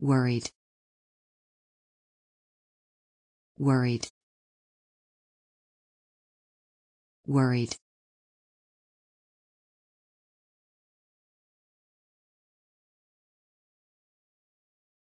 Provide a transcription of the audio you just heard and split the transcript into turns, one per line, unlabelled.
worried worried worried.